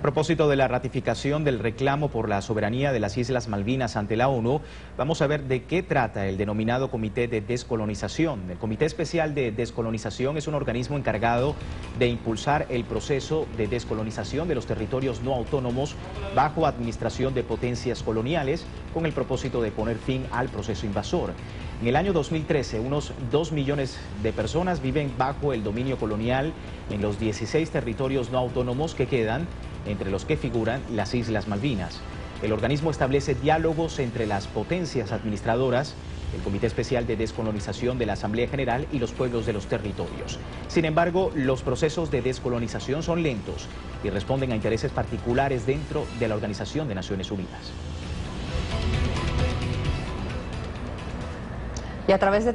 A propósito de la ratificación del reclamo por la soberanía de las Islas Malvinas ante la ONU, vamos a ver de qué trata el denominado Comité de Descolonización. El Comité Especial de Descolonización es un organismo encargado de impulsar el proceso de descolonización de los territorios no autónomos bajo administración de potencias coloniales con el propósito de poner fin al proceso invasor. En el año 2013, unos 2 millones de personas viven bajo el dominio colonial en los 16 territorios no autónomos que quedan, entre los que figuran las Islas Malvinas. El organismo establece diálogos entre las potencias administradoras, el Comité Especial de Descolonización de la Asamblea General y los pueblos de los territorios. Sin embargo, los procesos de descolonización son lentos y responden a intereses particulares dentro de la Organización de Naciones Unidas. Y a través de